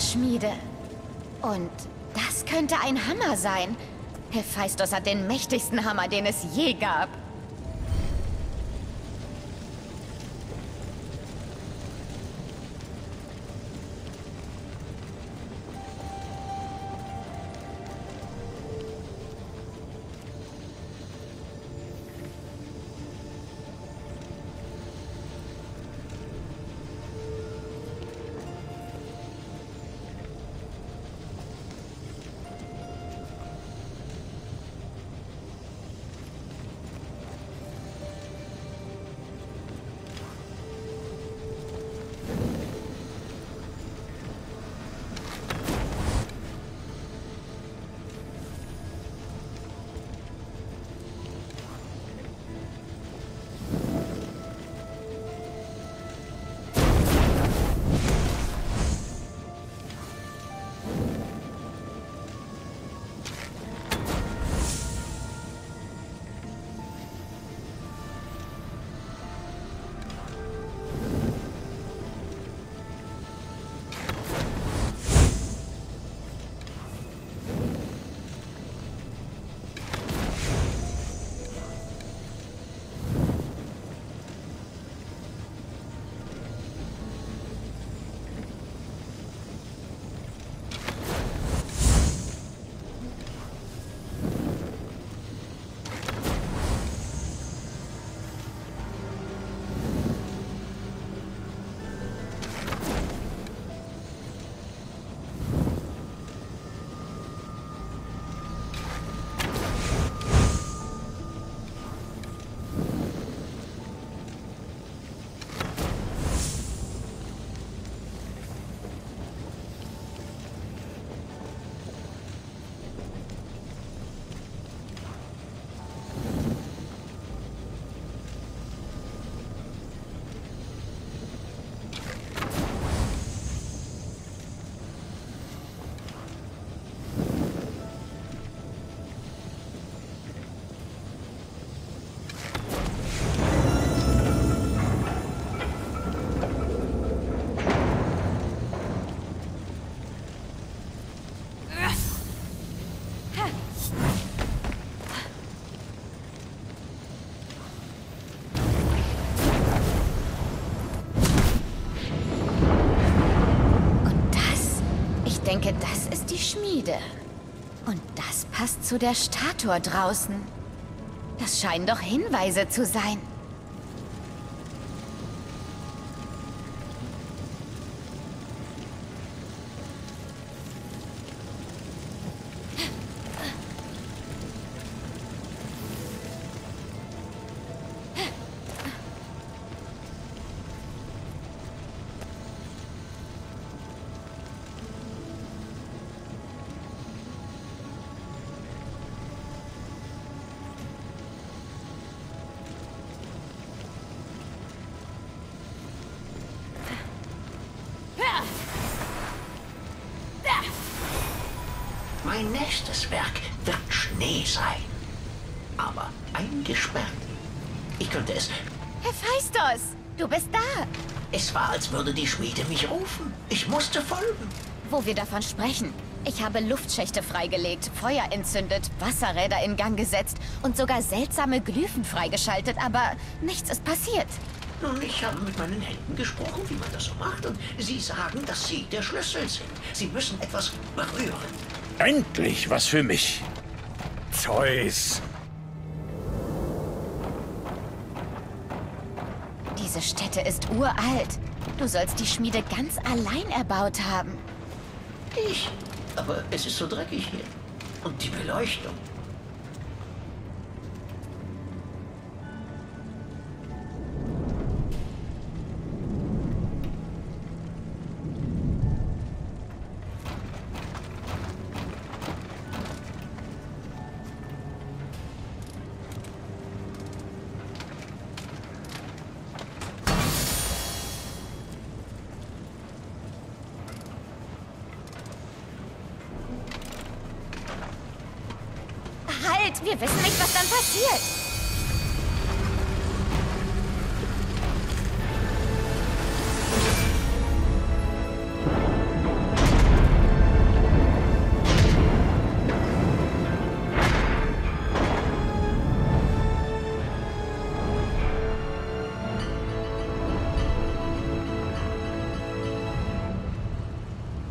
Schmiede. Und das könnte ein Hammer sein. Hephaistos hat den mächtigsten Hammer, den es je gab. Denke, das ist die Schmiede. Und das passt zu der Statue draußen. Das scheinen doch Hinweise zu sein. Nächstes Werk wird Schnee sein. Aber eingesperrt. Ich könnte es... Hephaistos, du bist da. Es war, als würde die Schmiede mich rufen. Ich musste folgen. Wo wir davon sprechen. Ich habe Luftschächte freigelegt, Feuer entzündet, Wasserräder in Gang gesetzt und sogar seltsame Glyphen freigeschaltet, aber nichts ist passiert. Nun, ich habe mit meinen Händen gesprochen, wie man das so macht, und sie sagen, dass sie der Schlüssel sind. Sie müssen etwas berühren. Endlich was für mich. Zeus. Diese Stätte ist uralt. Du sollst die Schmiede ganz allein erbaut haben. Ich? Aber es ist so dreckig hier. Und die Beleuchtung. Halt! Wir wissen nicht, was dann passiert.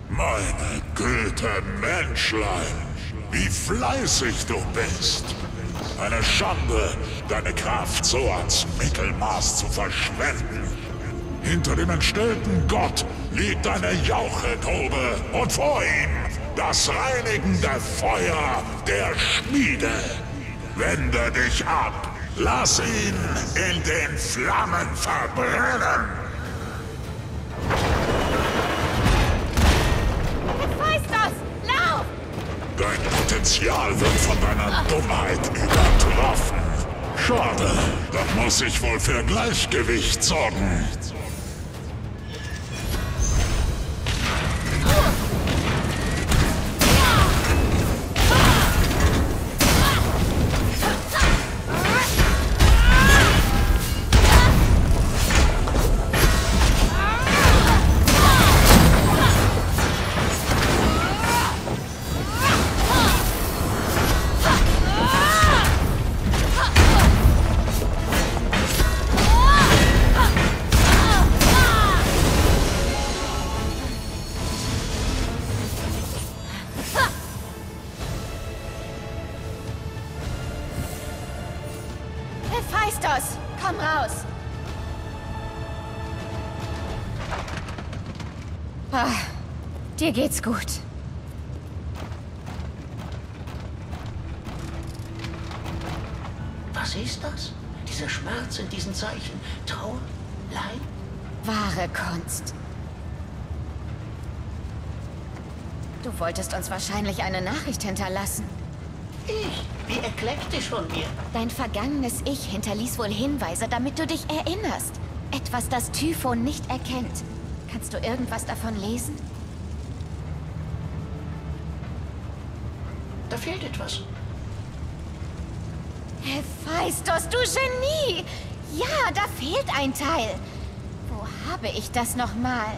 Meine Güte, Menschlein, wie fleißig du bist. Eine Schande, deine Kraft so ans Mittelmaß zu verschwenden. Hinter dem entstellten Gott liegt eine Jauchegrube und vor ihm das reinigende Feuer der Schmiede. Wende dich ab, lass ihn in den Flammen verbrennen. Dein Potenzial wird von deiner Dummheit übertroffen. Schade, dann muss ich wohl für Gleichgewicht sorgen. Dir geht's gut. Was ist das? Dieser Schmerz in diesen Zeichen. Trauer? Leid? Wahre Kunst. Du wolltest uns wahrscheinlich eine Nachricht hinterlassen. Ich? Wie eklektisch von mir. Dein vergangenes Ich hinterließ wohl Hinweise, damit du dich erinnerst. Etwas, das Typhon nicht erkennt. Kannst du irgendwas davon lesen? Da fehlt etwas. Hephaistos, du Genie! Ja, da fehlt ein Teil. Wo habe ich das nochmal?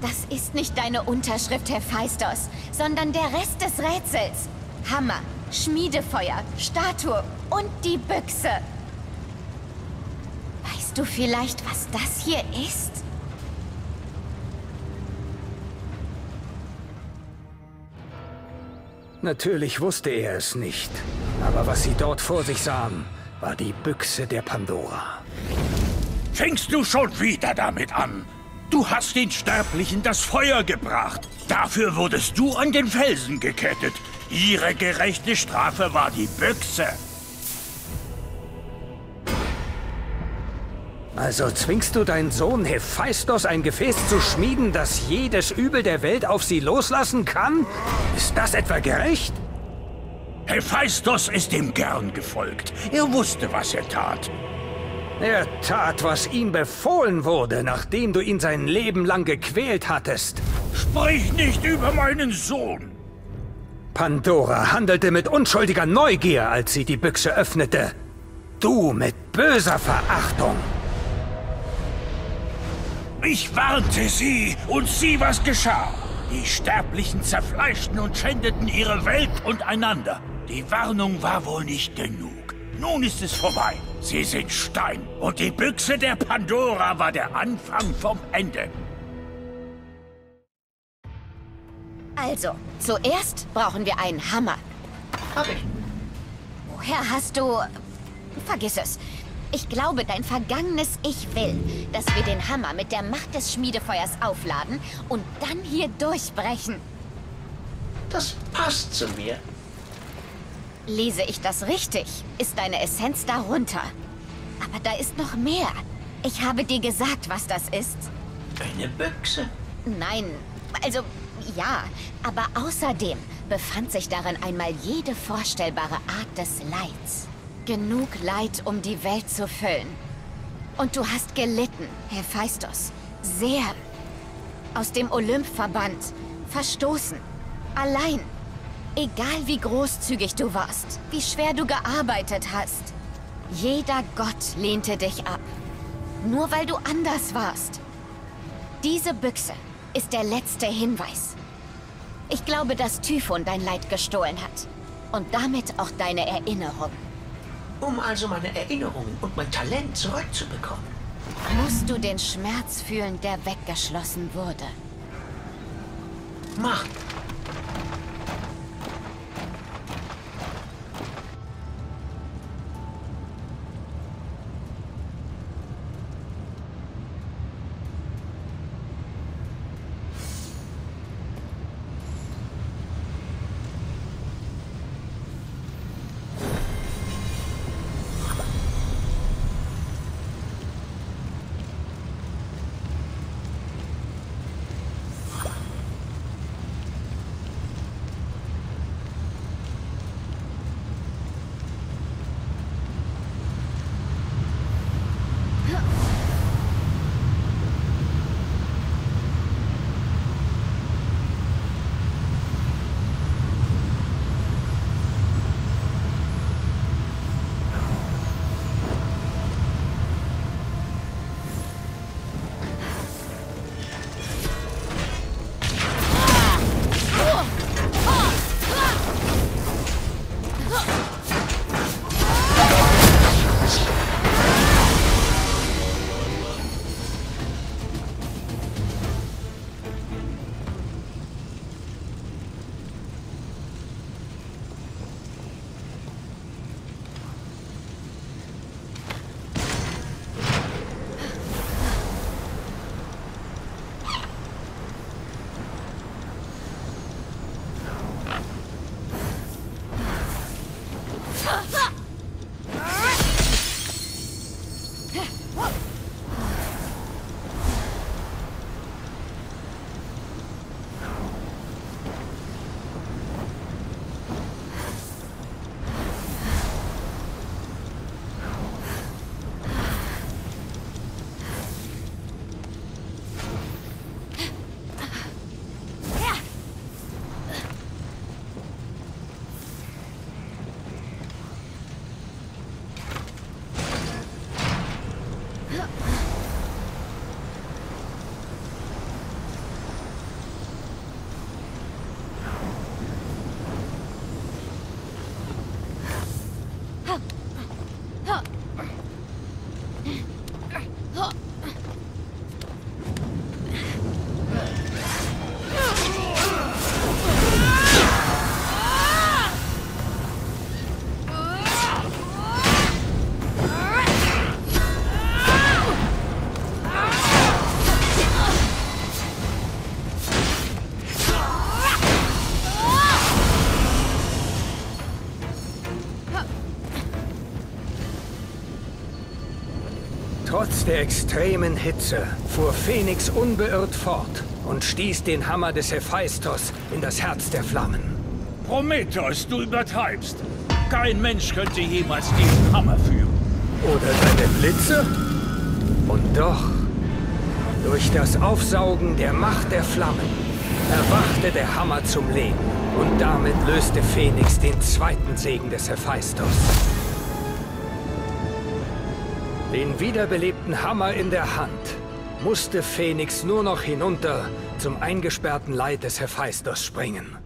Das ist nicht deine Unterschrift, Hephaistos, sondern der Rest des Rätsels. Hammer, Schmiedefeuer, Statue und die Büchse. Weißt du vielleicht, was das hier ist? Natürlich wusste er es nicht. Aber was sie dort vor sich sahen, war die Büchse der Pandora. Fängst du schon wieder damit an? Du hast den Sterblichen das Feuer gebracht. Dafür wurdest du an den Felsen gekettet. Ihre gerechte Strafe war die Büchse. Also zwingst du deinen Sohn Hephaistos ein Gefäß zu schmieden, das jedes Übel der Welt auf sie loslassen kann? Ist das etwa gerecht? Hephaistos ist ihm gern gefolgt. Er wusste, was er tat. Er tat, was ihm befohlen wurde, nachdem du ihn sein Leben lang gequält hattest. Sprich nicht über meinen Sohn! Pandora handelte mit unschuldiger Neugier, als sie die Büchse öffnete. Du mit böser Verachtung. Ich warnte sie und sieh, was geschah. Die Sterblichen zerfleischten und schändeten ihre Welt und einander. Die Warnung war wohl nicht genug. Nun ist es vorbei. Sie sind Stein. Und die Büchse der Pandora war der Anfang vom Ende. Also, zuerst brauchen wir einen Hammer. Hab ich. Woher hast du... Vergiss es. Ich glaube, dein vergangenes Ich will, dass wir den Hammer mit der Macht des Schmiedefeuers aufladen und dann hier durchbrechen. Das passt zu mir. Lese ich das richtig, ist deine Essenz darunter. Aber da ist noch mehr. Ich habe dir gesagt, was das ist. Eine Büchse. Nein, also ja, aber außerdem befand sich darin einmal jede vorstellbare Art des Leids. Genug Leid, um die Welt zu füllen. Und du hast gelitten, Hephaistos. Sehr. Aus dem Olymp verbannt. Verstoßen. Allein. Egal wie großzügig du warst, wie schwer du gearbeitet hast. Jeder Gott lehnte dich ab. Nur weil du anders warst. Diese Büchse ist der letzte Hinweis. Ich glaube, dass Typhon dein Leid gestohlen hat. Und damit auch deine Erinnerung. Um also meine Erinnerungen und mein Talent zurückzubekommen. Musst du den Schmerz fühlen, der weggeschlossen wurde. Mach. Der extremen Hitze fuhr Phoenix unbeirrt fort und stieß den Hammer des Hephaistos in das Herz der Flammen. Prometheus, du übertreibst. Kein Mensch könnte jemals diesen Hammer führen. Oder seine Blitze? Und doch, durch das Aufsaugen der Macht der Flammen, erwachte der Hammer zum Leben. Und damit löste Phoenix den zweiten Segen des Hephaistos. Den wiederbelebten Hammer in der Hand musste Phoenix nur noch hinunter zum eingesperrten Leid des Hephaistos springen.